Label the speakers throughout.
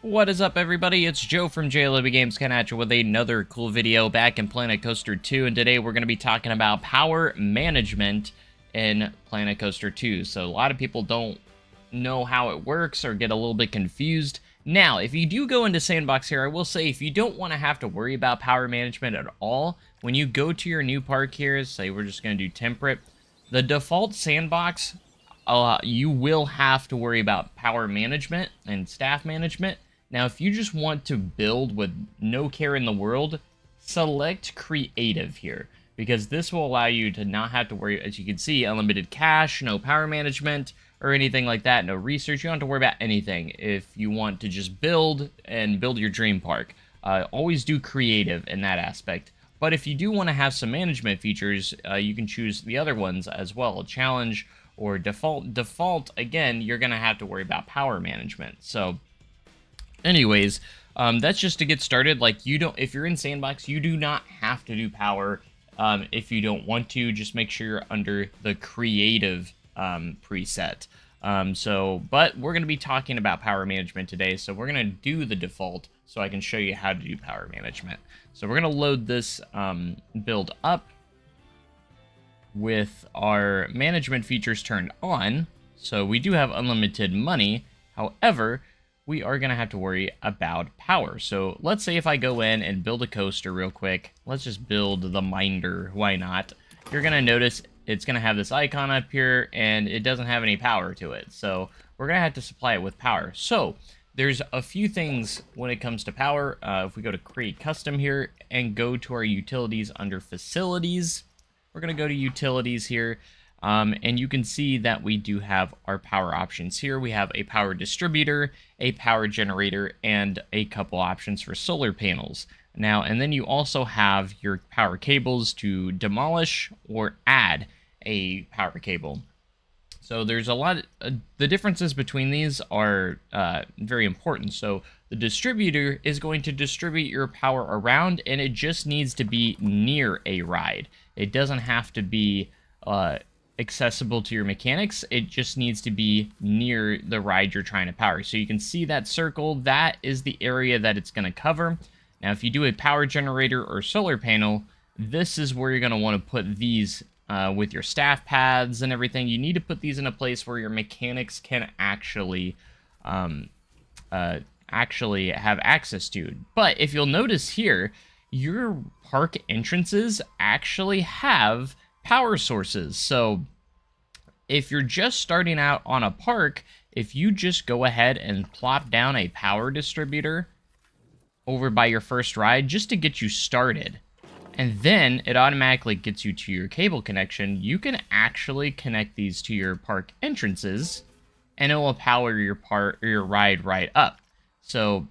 Speaker 1: What is up everybody, it's Joe from JLW Games coming at you with another cool video back in Planet Coaster 2 and today we're going to be talking about power management in Planet Coaster 2. So a lot of people don't know how it works or get a little bit confused. Now, if you do go into Sandbox here, I will say if you don't want to have to worry about power management at all, when you go to your new park here, say we're just going to do Temperate, the default Sandbox, uh, you will have to worry about power management and staff management now, if you just want to build with no care in the world, select Creative here, because this will allow you to not have to worry, as you can see, unlimited cash, no power management, or anything like that, no research. You don't have to worry about anything if you want to just build and build your dream park. Uh, always do Creative in that aspect. But if you do want to have some management features, uh, you can choose the other ones as well. Challenge or default. Default, again, you're going to have to worry about power management. So Anyways, um, that's just to get started. Like, you don't, if you're in Sandbox, you do not have to do power um, if you don't want to. Just make sure you're under the creative um, preset. Um, so, but we're going to be talking about power management today, so we're going to do the default so I can show you how to do power management. So we're going to load this um, build up with our management features turned on. So we do have unlimited money. However, we are going to have to worry about power. So let's say if I go in and build a coaster real quick, let's just build the Minder, why not? You're going to notice it's going to have this icon up here, and it doesn't have any power to it. So we're going to have to supply it with power. So there's a few things when it comes to power. Uh, if we go to Create Custom here and go to our Utilities under Facilities, we're going to go to Utilities here. Um, and you can see that we do have our power options here. We have a power distributor, a power generator, and a couple options for solar panels. Now, and then you also have your power cables to demolish or add a power cable. So there's a lot, of, uh, the differences between these are uh, very important. So the distributor is going to distribute your power around and it just needs to be near a ride. It doesn't have to be uh, accessible to your mechanics. It just needs to be near the ride you're trying to power. So you can see that circle, that is the area that it's going to cover. Now, if you do a power generator or solar panel, this is where you're going to want to put these uh, with your staff pads and everything. You need to put these in a place where your mechanics can actually um, uh, actually have access to. But if you'll notice here, your park entrances actually have power sources. So if you're just starting out on a park, if you just go ahead and plop down a power distributor over by your first ride just to get you started, and then it automatically gets you to your cable connection, you can actually connect these to your park entrances, and it will power your part your ride right up. So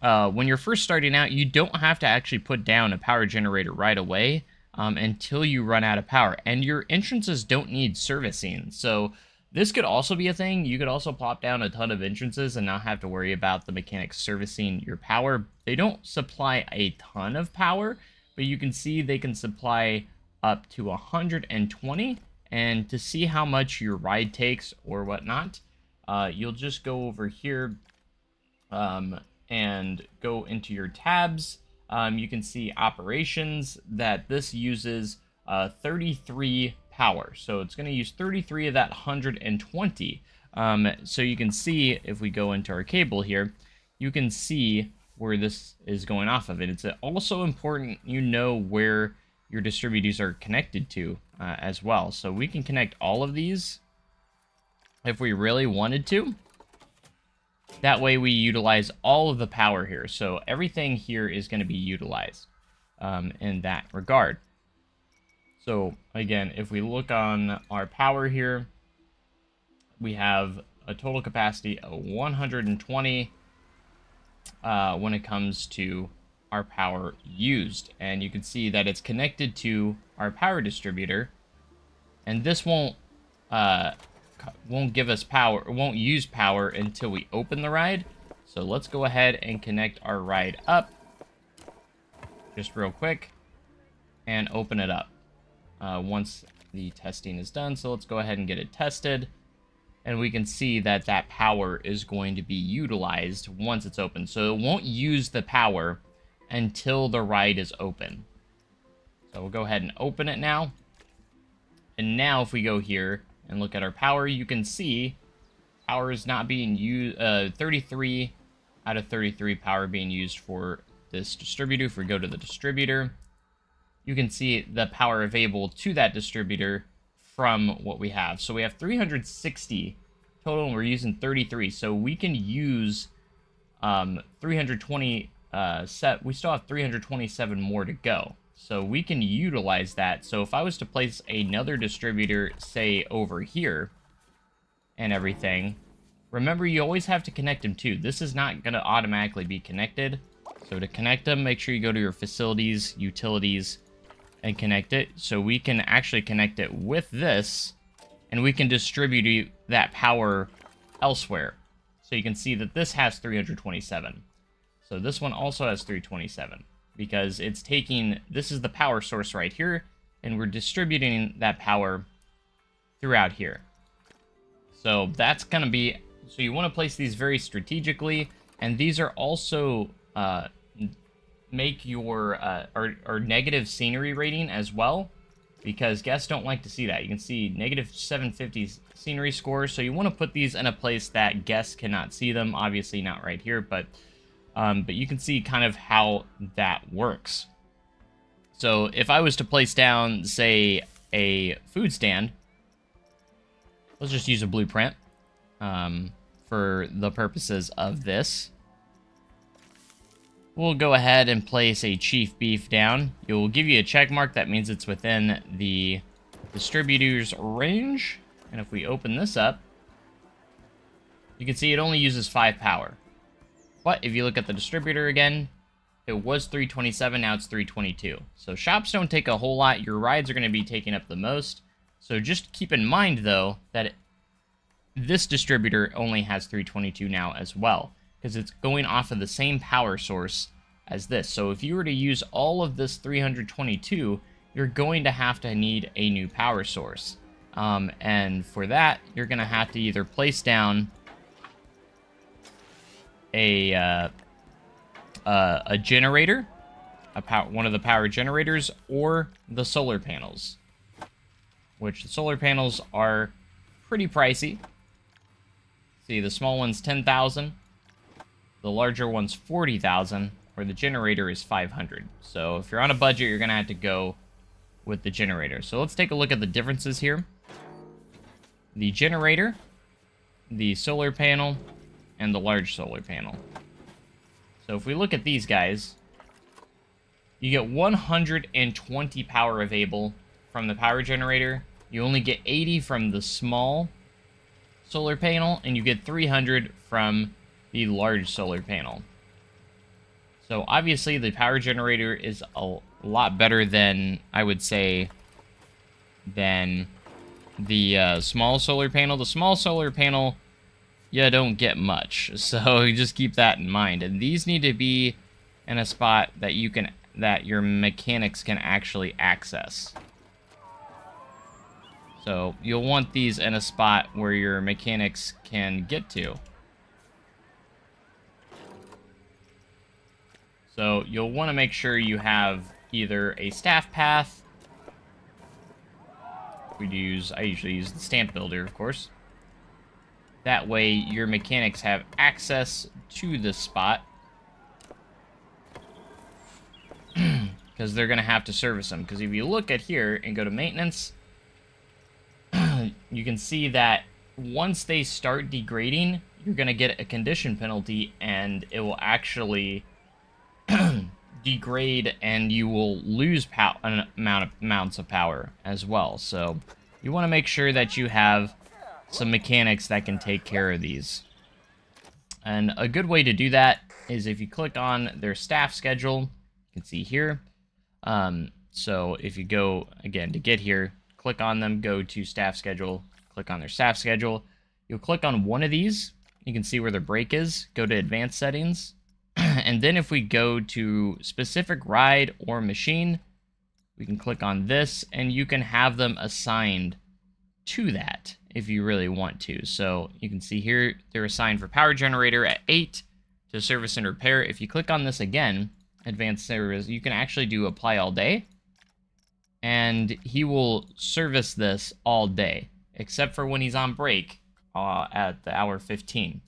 Speaker 1: uh, when you're first starting out, you don't have to actually put down a power generator right away um, until you run out of power. And your entrances don't need servicing. So this could also be a thing. You could also plop down a ton of entrances and not have to worry about the mechanics servicing your power. They don't supply a ton of power, but you can see they can supply up to 120. And to see how much your ride takes or whatnot, uh, you'll just go over here um, and go into your tabs um, you can see operations that this uses uh, 33 power. So it's going to use 33 of that 120. Um, so you can see, if we go into our cable here, you can see where this is going off of it. It's also important you know where your distributors are connected to uh, as well. So we can connect all of these if we really wanted to. That way we utilize all of the power here. So everything here is going to be utilized um, in that regard. So again, if we look on our power here, we have a total capacity of 120 uh, when it comes to our power used. And you can see that it's connected to our power distributor. And this won't uh, won't give us power, won't use power until we open the ride. So let's go ahead and connect our ride up, just real quick, and open it up uh, once the testing is done. So let's go ahead and get it tested. and we can see that that power is going to be utilized once it's open. So it won't use the power until the ride is open. So we'll go ahead and open it now. And now if we go here and look at our power, you can see power is not being used, uh, 33 out of 33 power being used for this distributor. If we go to the distributor, you can see the power available to that distributor from what we have. So we have 360 total, and we're using 33. So we can use um, 320 uh, set. We still have 327 more to go. So we can utilize that. So if I was to place another distributor, say, over here and everything, remember you always have to connect them too. This is not going to automatically be connected. So to connect them, make sure you go to your facilities, utilities, and connect it. So we can actually connect it with this, and we can distribute that power elsewhere. So you can see that this has 327. So this one also has 327 because it's taking, this is the power source right here, and we're distributing that power throughout here. So that's going to be, so you want to place these very strategically, and these are also, uh, make your, uh, or, negative scenery rating as well, because guests don't like to see that. You can see negative 750 scenery scores, so you want to put these in a place that guests cannot see them, obviously not right here, but um, but you can see kind of how that works. So if I was to place down, say, a food stand, let's just use a blueprint um, for the purposes of this. We'll go ahead and place a chief beef down. It will give you a check mark. That means it's within the distributor's range. And if we open this up, you can see it only uses 5 power. But if you look at the distributor again, it was 327, now it's 322. So shops don't take a whole lot. Your rides are going to be taking up the most. So just keep in mind, though, that it, this distributor only has 322 now as well, because it's going off of the same power source as this. So if you were to use all of this 322, you're going to have to need a new power source. Um, and for that, you're going to have to either place down a uh, uh, a generator, a one of the power generators, or the solar panels. Which the solar panels are pretty pricey. See, the small one's 10,000, the larger one's 40,000, or the generator is 500. So if you're on a budget, you're going to have to go with the generator. So let's take a look at the differences here. The generator, the solar panel, and the large solar panel. So if we look at these guys, you get 120 power available from the power generator. You only get 80 from the small solar panel, and you get 300 from the large solar panel. So obviously the power generator is a lot better than, I would say, than the uh, small solar panel. The small solar panel you don't get much. So just keep that in mind. And these need to be in a spot that you can that your mechanics can actually access. So you'll want these in a spot where your mechanics can get to. So you'll want to make sure you have either a staff path. We'd use I usually use the stamp builder, of course. That way, your mechanics have access to the spot. Because they're going to have to service them. Because if you look at here and go to maintenance, you can see that once they start degrading, you're going to get a condition penalty, and it will actually degrade, and you will lose an amount of amounts of power as well. So you want to make sure that you have some mechanics that can take care of these. And a good way to do that is if you click on their staff schedule, you can see here. Um, so if you go, again, to get here, click on them, go to staff schedule, click on their staff schedule. You'll click on one of these. You can see where the break is. Go to advanced settings. and then if we go to specific ride or machine, we can click on this and you can have them assigned to that. If you really want to. So you can see here, they're assigned for power generator at 8 to service and repair. If you click on this again, advanced service, you can actually do apply all day. And he will service this all day, except for when he's on break uh, at the hour 15.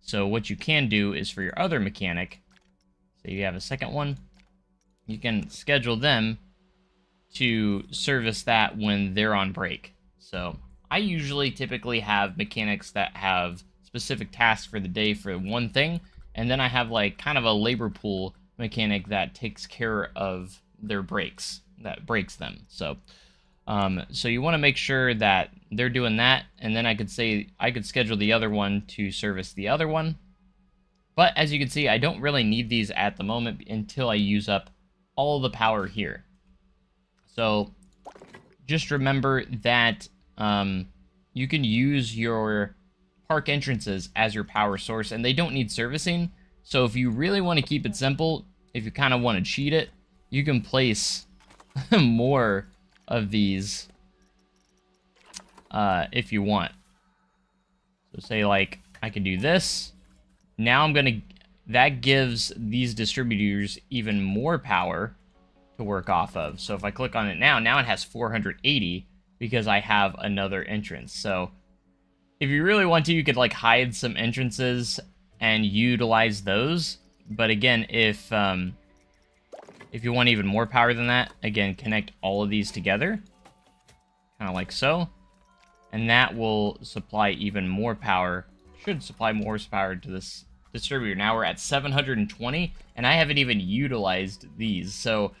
Speaker 1: So what you can do is for your other mechanic, say you have a second one, you can schedule them to service that when they're on break. So I usually typically have mechanics that have specific tasks for the day for one thing, and then I have like kind of a labor pool mechanic that takes care of their breaks, that breaks them. So, um, so you want to make sure that they're doing that, and then I could say I could schedule the other one to service the other one. But as you can see, I don't really need these at the moment until I use up all the power here. So just remember that um, you can use your park entrances as your power source, and they don't need servicing. So if you really want to keep it simple, if you kind of want to cheat it, you can place more of these uh, if you want. So say like, I can do this. Now I'm going to, that gives these distributors even more power to work off of. So if I click on it now, now it has 480 because I have another entrance. So if you really want to, you could like hide some entrances and utilize those. But again, if um, if you want even more power than that, again, connect all of these together, kind of like so. And that will supply even more power, should supply more power to this distributor. Now we're at 720, and I haven't even utilized these. So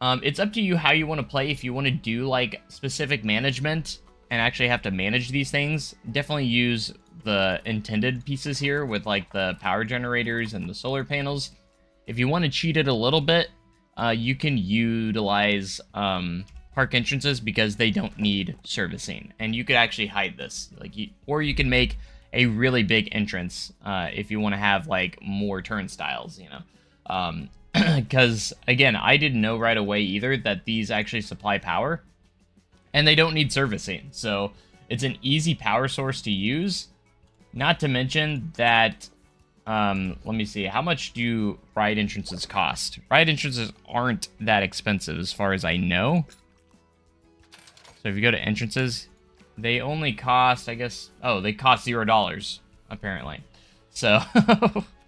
Speaker 1: um, it's up to you how you want to play. If you want to do like specific management and actually have to manage these things, definitely use the intended pieces here with like the power generators and the solar panels. If you want to cheat it a little bit, uh, you can utilize um, park entrances because they don't need servicing, and you could actually hide this, like, you, or you can make a really big entrance uh, if you want to have like more turnstiles, you know. Um, because again, I didn't know right away either that these actually supply power, and they don't need servicing. So it's an easy power source to use. Not to mention that, um, let me see, how much do ride entrances cost? Ride entrances aren't that expensive as far as I know. So if you go to entrances, they only cost, I guess, oh, they cost zero dollars, apparently. So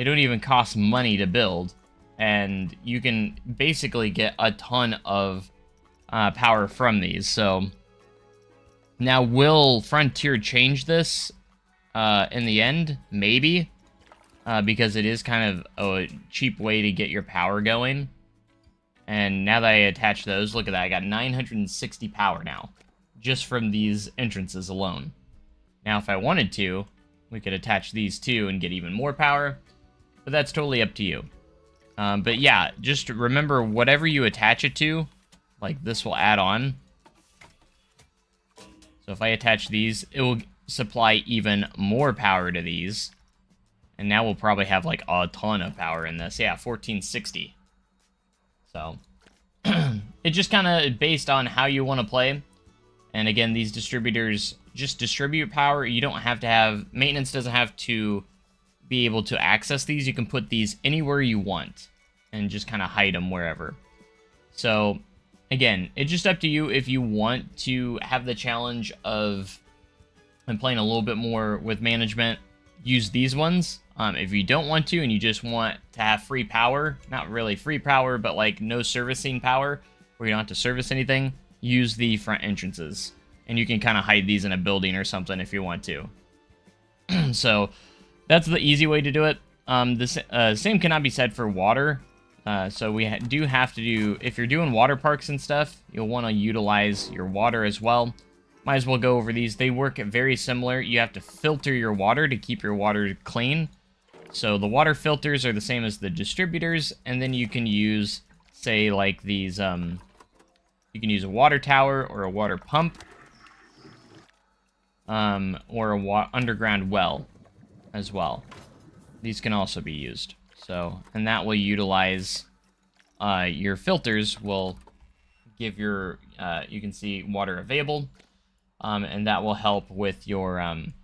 Speaker 1: They don't even cost money to build. And you can basically get a ton of uh, power from these. So now will Frontier change this uh, in the end? Maybe. Uh, because it is kind of a cheap way to get your power going. And now that I attach those, look at that. I got 960 power now. Just from these entrances alone. Now, if I wanted to, we could attach these two and get even more power but that's totally up to you. Um, but yeah, just remember whatever you attach it to, like this will add on. So if I attach these, it will supply even more power to these. And now we'll probably have like a ton of power in this. Yeah, 1460. So it just kind of based on how you want to play. And again, these distributors just distribute power. You don't have to have, maintenance doesn't have to be able to access these, you can put these anywhere you want and just kind of hide them wherever. So, again, it's just up to you if you want to have the challenge of and playing a little bit more with management, use these ones. Um, if you don't want to and you just want to have free power, not really free power, but like no servicing power, where you don't have to service anything, use the front entrances. And you can kind of hide these in a building or something if you want to. so, that's the easy way to do it. Um, the uh, same cannot be said for water. Uh, so we ha do have to do, if you're doing water parks and stuff, you'll want to utilize your water as well. Might as well go over these. They work very similar. You have to filter your water to keep your water clean. So the water filters are the same as the distributors, and then you can use, say, like these, um, you can use a water tower or a water pump, um, or a wa underground well as well. These can also be used. So, and that will utilize, uh, your filters will give your, uh, you can see water available, um, and that will help with your, um,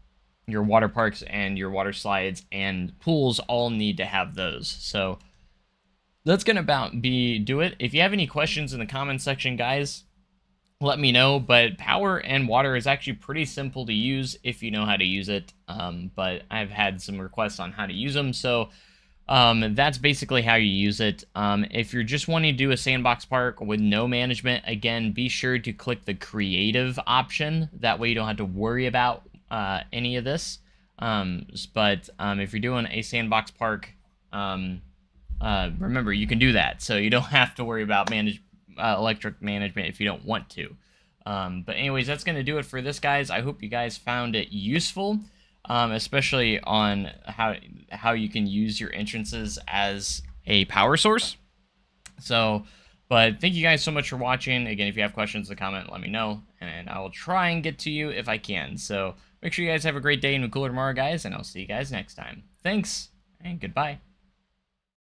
Speaker 1: your water parks and your water slides and pools all need to have those. So that's gonna about be do it. If you have any questions in the comment section, guys, let me know. But power and water is actually pretty simple to use if you know how to use it. Um, but I've had some requests on how to use them, so um, that's basically how you use it. Um, if you're just wanting to do a sandbox park with no management, again, be sure to click the creative option. That way you don't have to worry about uh, any of this. Um, but um, if you're doing a sandbox park, um, uh, remember you can do that, so you don't have to worry about manage uh, electric management if you don't want to. Um, but anyways, that's going to do it for this, guys. I hope you guys found it useful, um, especially on how how you can use your entrances as a power source. So, but thank you guys so much for watching. Again, if you have questions the comment, let me know, and I will try and get to you if I can. So make sure you guys have a great day and a cooler tomorrow, guys, and I'll see you guys next time. Thanks, and goodbye.